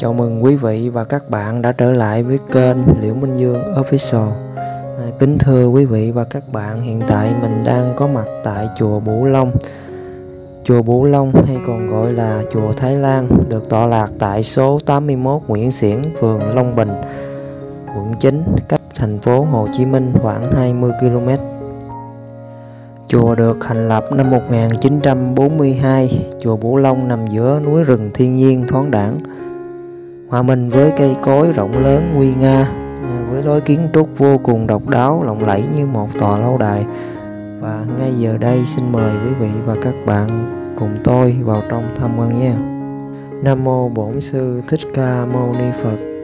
Chào mừng quý vị và các bạn đã trở lại với kênh Liễu Minh Dương Official. À, kính thưa quý vị và các bạn, hiện tại mình đang có mặt tại chùa Bửu Long. Chùa Bửu Long hay còn gọi là chùa Thái Lan được tọa lạc tại số 81 Nguyễn Xiển, phường Long Bình, quận 9, cách thành phố Hồ Chí Minh khoảng 20 km. Chùa được thành lập năm 1942, chùa Bửu Long nằm giữa núi rừng thiên nhiên thoáng đẳng hòa mình với cây cối rộng lớn nguy nga à, với lối kiến trúc vô cùng độc đáo, lộng lẫy như một tòa lâu đài. Và ngay giờ đây xin mời quý vị và các bạn cùng tôi vào trong tham quan nhé Nam mô Bổn sư Thích Ca Mâu Ni Phật.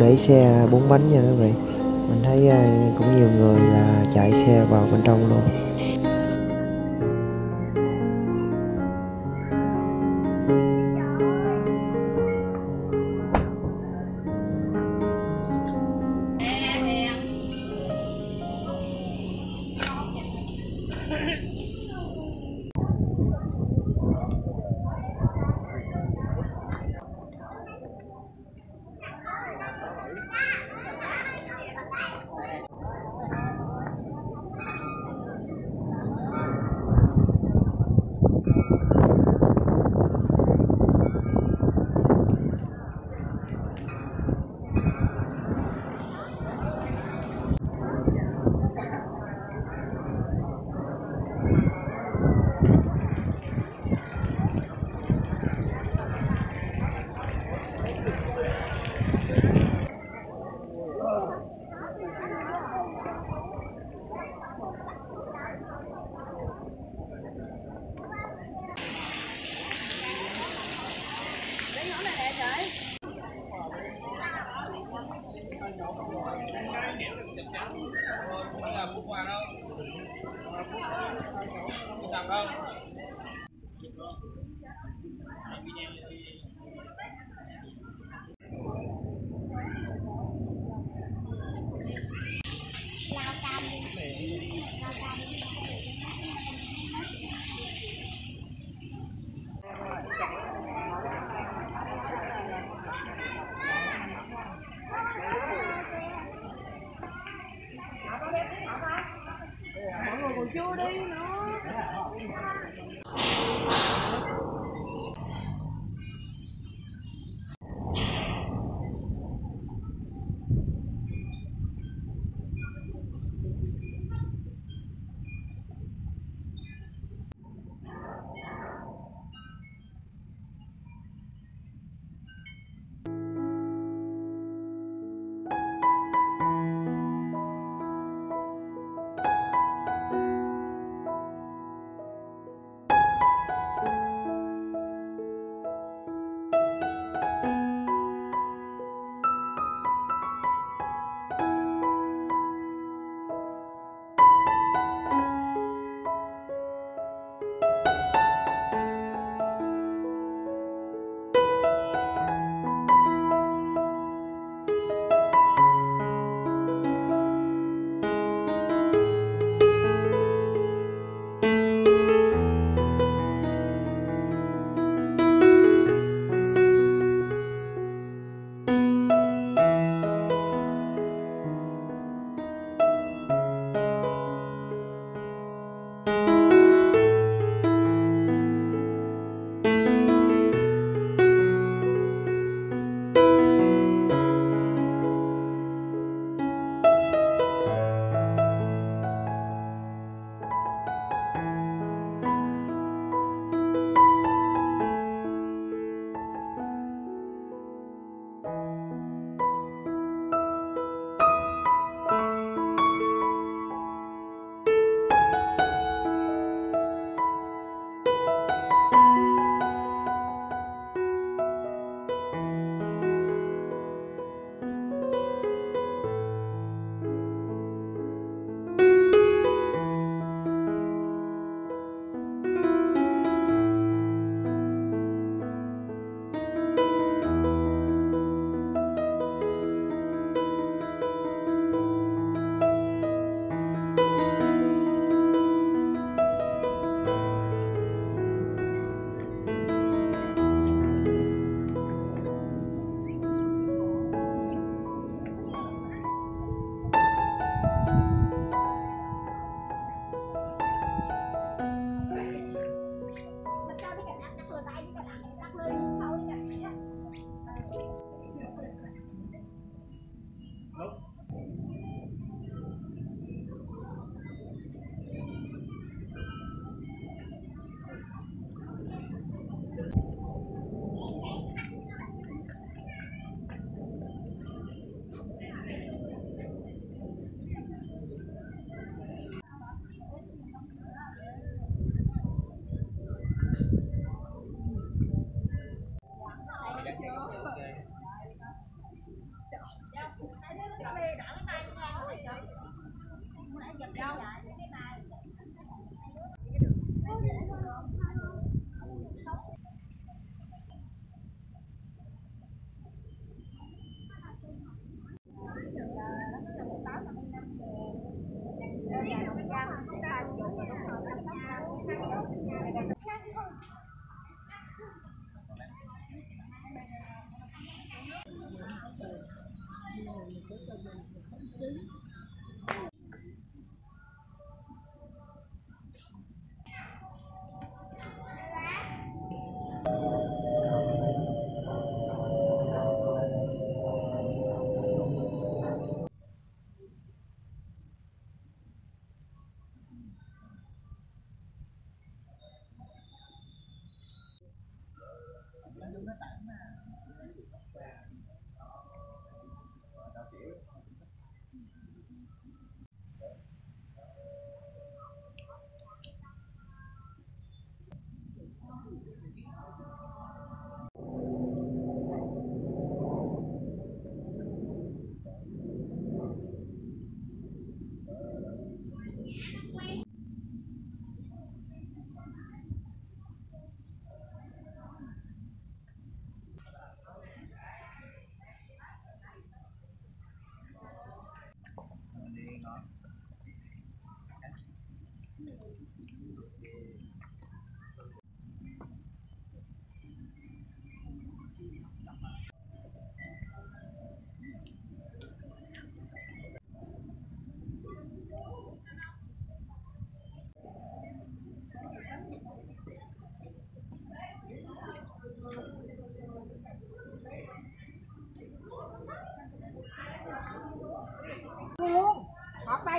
Để xe bốn bánh nha các vị. Mình thấy ờ, cũng nhiều người là chạy xe vào bên trong luôn.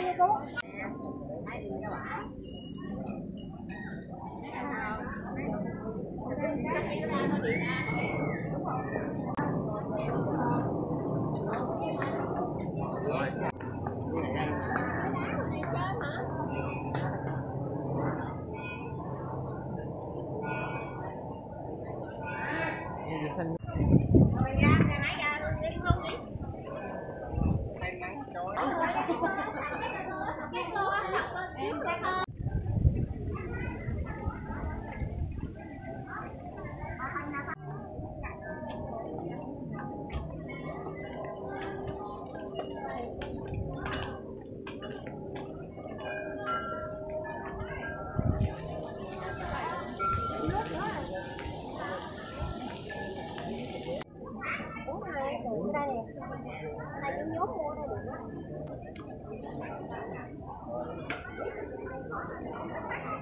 Uống Yeah.